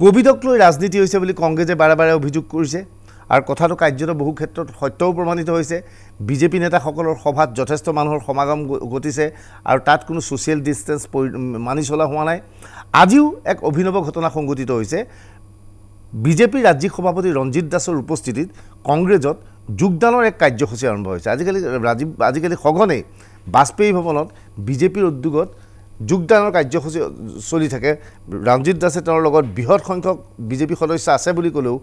কভিডক লৈ ৰাজনীতি হৈছে বুলি কংগ্ৰেছে বাৰে বাৰে অভিযোগ কৰিছে। আৰু কথাটো কাৰ্যত বহু ক্ষেত্ৰত সত্যও প্ৰমাণিত হৈছে। বিজেপি নেতাসকলৰ সভাত যথেষ্ট মানুহৰ সমাগম ঘটিছে আৰু তাত কোনো ছ'চিয়েল ডিষ্টেঞ্চ পৰি মানি চলা হোৱা নাই। আজিও এক অভিনৱ ঘটনা সংঘটিত হৈছে। বিজেপিৰ ৰাজ্যিক সভাপতি ৰঞ্জিত দাসৰ উপস্থিতিত কংগ্ৰেছত যোগদানৰ এক কাৰ্যসূচী আৰম্ভ হৈছে। আজিকালি ৰাজীৱ আজিকালি সঘনে বাজপেয়ী ভৱনত বিজেপিৰ উদ্যোগত যোগদানৰ কাৰ্যসূচী চলি থাকে। ৰঞ্জিত দাসে তেওঁৰ লগত বৃহৎ সংখ্যক বিজেপি সদস্য আছে বুলি ক'লেও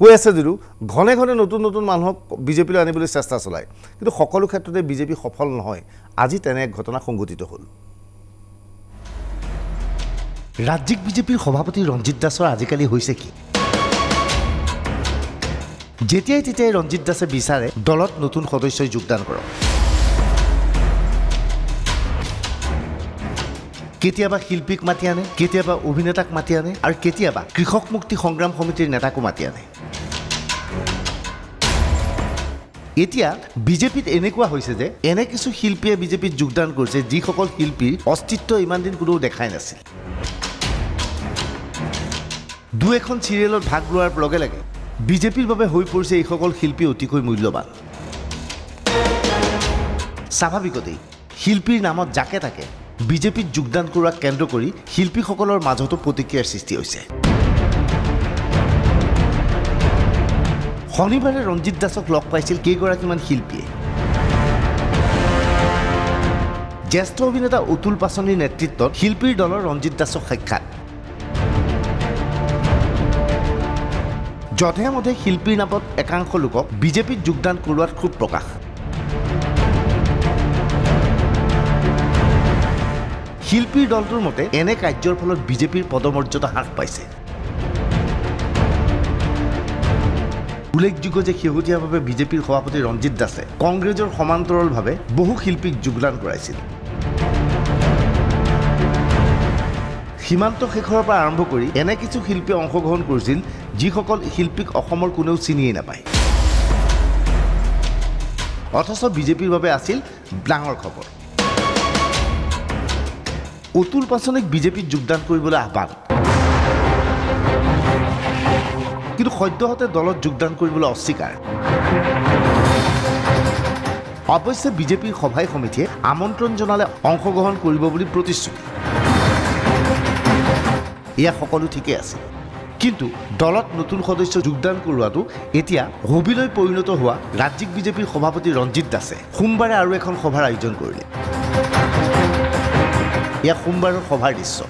কৈ আছে যদিও ঘনে ঘনে নতুন নতুন মানুহক বিজেপিলৈ আনিবলৈ চেষ্টা চলায়। কিন্তু সকলো ক্ষেত্ৰতে বিজেপি সফল নহয়। আজি তেনে এক ঘটনা সংঘটিত হ'ল। ৰাজ্যিক বিজেপিৰ সভাপতি ৰঞ্জিত দাসৰ আজিকালি হৈছে কি? যেতিয়াই তেতিয়াই ৰঞ্জিত দাসে বিচাৰে দলত নতুন সদস্যই যোগদান কৰক। কেতিয়াবা শিল্পীক মাতি আনে কেতিয়াবা অভিনেতাক মাতি আনে আৰু কেতিয়াবা কৃষক মুক্তি সংগ্ৰাম সমিতিৰ নেতাকো মাতি আনে। এতিয়া বিজেপিত এনেকুৱা হৈছে যে এনে কিছু শিল্পীয়ে বিজেপিত যোগদান কৰিছে যিসকল শিল্পীৰ অস্তিত্ব ইমান দিন কোনেও দেখাই নাছিল। দুই এখন চিৰিয়েলত ভাগ লোৱাৰ লগে লগে বিজেপিৰ বাবে হৈ পৰিছে এইসকল শিল্পী অতিকৈ মূল্যৱান স্বাভাৱিকতেই শিল্পীৰ নামত যাকে তাকে বিজেপিত যোগদান কৰোৱাক কেন্দ্ৰ কৰি শিল্পীসকলৰ মাজতো প্ৰতিক্ৰিয়াৰ সৃষ্টি হৈছে। শনিবাৰে ৰঞ্জিত দাসক লগ পাইছিল কেইগৰাকীমান শিল্পীয়ে। জ্যেষ্ঠ অভিনেতা অতুল পাচনিৰ নেতৃত্বত শিল্পীৰ দলৰ ৰঞ্জিত দাসক সাক্ষাৎ। যধে মধে শিল্পীৰ নামত একাংশ লোকক বিজেপিত যোগদান কৰোৱাত ক্ষোভ প্ৰকাশ। শিল্পীৰ দলটোৰ মতে এনে কাৰ্যৰ ফলত বিজেপিৰ পদমৰ্যাদা হ্ৰাস পাইছে। উল্লেখযোগ্য যে শেহতীয়াভাৱে বিজেপিৰ সভাপতি ৰঞ্জিত দাসে কংগ্ৰেছৰ সমান্তৰালভাৱে বহু শিল্পীক যোগদান কৰাইছিল। সীমান্ত শেখৰৰ পৰা আৰম্ভ কৰি এনে কিছু শিল্পীয়ে অংশগ্ৰহণ কৰিছিল যিসকল শিল্পীক অসমৰ কোনেও চিনিয়েই নাপায়। অথচ বিজেপিৰ বাবে আছিল ডাঙৰ খবৰ। অতুল পাচনিক বিজেপিত যোগদান কৰিবলৈ আহ্বান। কিন্তু সদ্যহতে দলত যোগদান কৰিবলৈ অস্বীকাৰ। অৱশ্যে বিজেপিৰ সভাই সমিতিয়ে আমন্ত্ৰণ জনালে অংশগ্ৰহণ কৰিব বুলি প্ৰতিশ্ৰুতি। এয়া সকলো ঠিকেই আছে। কিন্তু দলত নতুন সদস্য যোগদান কৰোৱাটো এতিয়া হবিলৈ পৰিণত হোৱা ৰাজ্যিক বিজেপিৰ সভাপতি ৰঞ্জিত দাসে। সোমবাৰে আৰু এখন সভাৰ আয়োজন কৰিলে। এয়া সোমবাৰৰ সভাৰ দৃশ্য।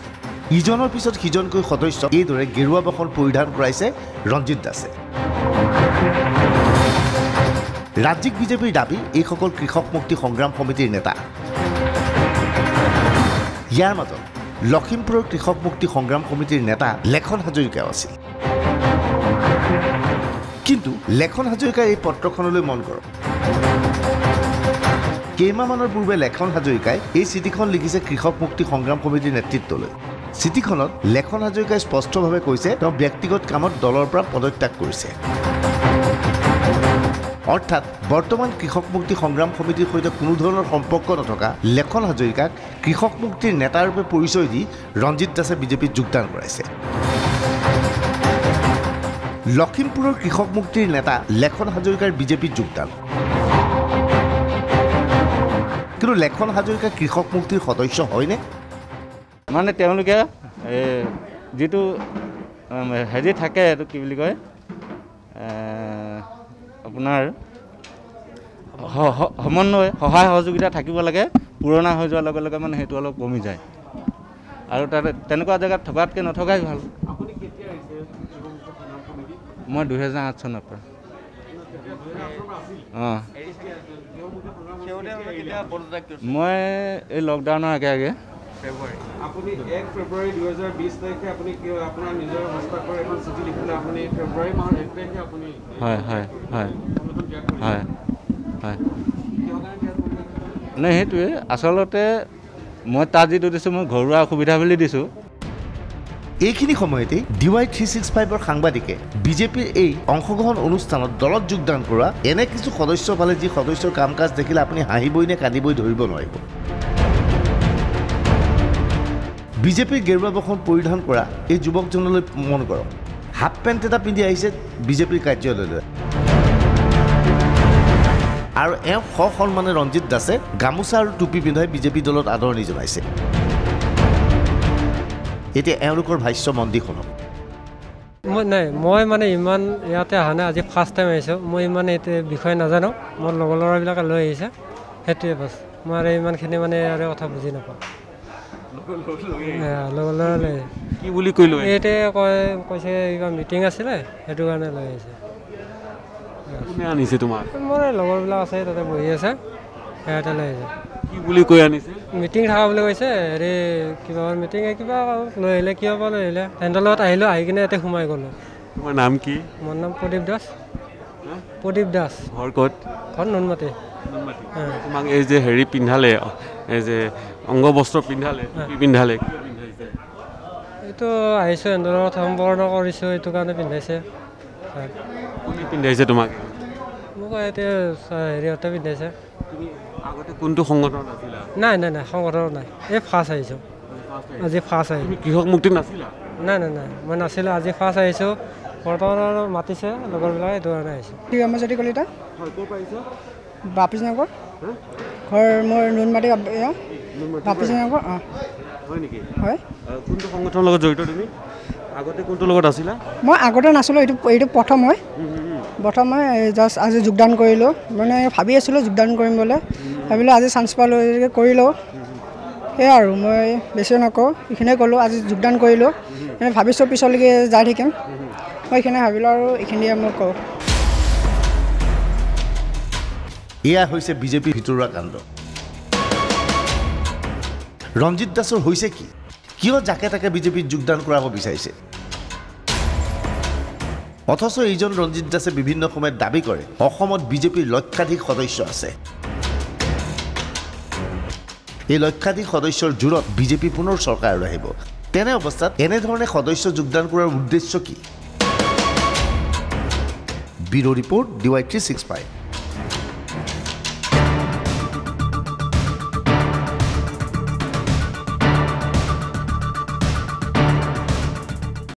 ইজনৰ পিছত সিজনকৈ সদস্য এইদৰে গেৰুৱা বসন পৰিধান কৰাইছে ৰঞ্জিত দাসে। ৰাজ্যিক বিজেপিৰ দাবী এইসকল কৃষক মুক্তি সংগ্ৰাম সমিতিৰ নেতা। ইয়াৰ মাজত লখিমপুৰৰ কৃষক মুক্তি সংগ্ৰাম সমিতিৰ নেতা লেখন হাজৰিকাও আছিল। কিন্তু লেখন হাজৰিকাৰ এই পত্ৰখনলৈ মন কৰক কেইমাহমানৰ পূৰ্বে লেখন হাজৰিকাই এই চিঠিখন লিখিছে কৃষক মুক্তি সংগ্ৰাম সমিতিৰ নেতৃত্বলৈ। চিঠিখনত লেখন হাজৰিকাই স্পষ্টভাৱে কৈছে তেওঁ ব্যক্তিগত কামত দলৰ পৰা পদত্যাগ কৰিছে। অৰ্থাৎ বৰ্তমান কৃষক মুক্তি সংগ্ৰাম সমিতিৰ সৈতে কোনো ধৰণৰ সম্পৰ্ক নথকা লেখন হাজৰিকাক কৃষক মুক্তিৰ নেতাৰূপে পৰিচয় দি ৰঞ্জিত দাসে বিজেপিত যোগদান কৰাইছে। লখিমপুৰৰ কৃষক মুক্তিৰ নেতা লেখন হাজৰিকাৰ বিজেপিত যোগদান। কিন্তু লেখন হাজৰিকা কৃষক মুক্তিৰ সদস্য হয়নে? মানে তেওঁলোকে যিটো হেৰি থাকে এইটো কি বুলি কয় আপোনাৰ সমন্বয় সহায় সহযোগিতা থাকিব লাগে পুৰণা হৈ যোৱাৰ লগে লগে মানে সেইটো অলপ কমি যায়। আৰু তাতে তেনেকুৱা জেগাত থকাতকৈ নথকাই ভাল। মই দুহেজাৰ আঠ চনৰ পৰা। অঁ। মই এই লকডাউনৰ আগে আগে। আপুনি এক ফেব্ৰুৱাৰী দুহেজাৰ বিছ তাৰিখে আপুনি কি আপোনাৰ নিজৰ হস্তাক্ষৰ এখন চিঠি লিখিলে? আপুনি ফেব্ৰুৱাৰী মাহৰ এক তাৰিখে আপুনি হয় হয় হয়। নতুন ত্যাগ কৰিলে। হয় হয়। কিহৰ কাৰণে ত্যাগ কৰিলে? নাই সেইটোৱে আচলতে মই তাত যিটো দিছোঁ মই ঘৰুৱা অসুবিধা বুলি দিছোঁ। এইখিনি সময়তে ডি ৱাই থ্ৰী ছিক্স ফাইভৰ সাংবাদিকে বিজেপিৰ এই অংশগ্ৰহণ অনুষ্ঠানত দলত যোগদান কৰা এনে কিছু সদস্য পালে যি সদস্যৰ কাম কাজ দেখিলে আপুনি হাঁহিবই নে কান্দিবই ধৰিব নোৱাৰিব। বিজেপিৰ গেৰুৱা বসন পৰিধান কৰা এই যুৱকজনলৈ মন কৰক। হাফ পেণ্ট এটা পিন্ধি আহিছে বিজেপিৰ কাৰ্যালয়লৈ। আৰু এওঁ সসন্মানে ৰঞ্জিত দাসে গামোচা আৰু টুপি পিন্ধাই বিজেপি দলত আদৰণি জনাইছে। এতিয়া এওঁলোকৰ ভাষ্য মন্দিৰ শুনক। মই নাই মই মানে ইমান ইয়াতে অহা নাই আজি ফাৰ্ষ্ট টাইম আহিছোঁ। মই ইমান এইটো বিষয়ে নাজানো মোৰ লগৰ ল'ৰাবিলাকে লৈ আহিছে। সেইটোৱে বাছ মই আৰু ইমানখিনি মানে আৰু কথা বুজি নাপাওঁ। লগৰ ল'ৰা লৈ কি বুলি কৈ লৈ এইটোৱে কয় কৈছে কিবা মিটিং আছিলে সেইটো কাৰণে লৈ আহিছে। কোনে আনিছে তোমাক? মোৰ এই লগৰবিলাক আছে তাতে বহি আছে সিহঁতে লৈ আহিছে। কি বুলি কৈ আনিছে? মিটিং থকা বুলি কৈছে হেৰি কিবা মিটিং কিবা লৈ আহিলে কিয় বা লৈ আহিলে সিহঁতৰ লগত আহিলোঁ আহি কিনে ইয়াতে সোমাই গ'লোঁ। তোমাৰ নাম কি? মোৰ নাম প্ৰদীপ দাস। প্ৰদীপ দাস। ঘৰ ক'ত? ঘৰ নুনমাটি। তোমাক এই যে হেৰি পিন্ধালে এই যে অংগ বস্ত্ৰ পিন্ধালে কি পিন্ধালে? এইটো আহিছোঁ সিহঁতৰ লগত সম্পৰ্ক কৰিছোঁ এইটো কাৰণে পিন্ধাইছে। হয়। কোনে পিন্ধাইছে তোমাক? মোক এতিয়া হেৰিহঁতে পিন্ধাইছে। তুমি আগতে কোনটো সংগঠনত আছিলা? নাই নাই নাই সংগঠন নাই। এই ফাৰ্ষ্ট আহিছোঁ। আজি ফাৰ্ষ্ট আহিছোঁ। কৃষক মুক্তি নাছিলা? নাই নাই নাই মই নাছিলোঁ আজি ফাৰ্ষ্ট আহিছোঁ। বৰ্তমান আৰু মাতিছে লগৰবিলাক এইটো কাৰণে আহিছোঁ। হিৰামজ্যোতি কলিতা? হয় ক'ৰ পাৰিছা বাপিজনগৰ। ঘৰ মোৰ নুনমাটি বাপিজনগৰ অঁ। হয় নেকি? হয়। কোনটো সংগঠনৰ লগত জড়িত তুমি? আগতে কোনটোৰ লগত আছিলা? মই আগতে নাছিলোঁ এইটো এইটো প্ৰথম হয়। প্ৰথম মই জাষ্ট আজি যোগদান কৰিলোঁ। মানে ভাবি আছিলোঁ যোগদান কৰিম বুলি। ভাবিলোঁ আজি চান্স পালোঁ কৰি লওঁ সেয়াই আৰু মই বেছি নকওঁ এইখিনিয়ে ক'লোঁ আজি যোগদান কৰিলোঁ। মানে ভাবিছোঁ পিছলৈকে যাই থাকিম। মই এইখিনি ভাবিলোঁ আৰু এইখিনিয়ে মই কওঁ। এয়া হৈছে বিজেপিৰ ভিতৰুৱা কাণ্ড। ৰঞ্জিত দাসৰ হৈছে কি? কিয় যাকে তাকে বিজেপিত যোগদান কৰাব বিচাৰিছে? অথচ এইজন ৰঞ্জিত দাসে বিভিন্ন সময়ত দাবী কৰে অসমত বিজেপিৰ লক্ষাধিক সদস্য আছে। এই লক্ষাধিক সদস্যৰ জোৰত বিজেপি পুনৰ চৰকাৰলৈ আহিব। তেনে অৱস্থাত এনেধৰণে সদস্য যোগদান কৰাৰ উদ্দেশ্য কি? Bureau report D Y three six five.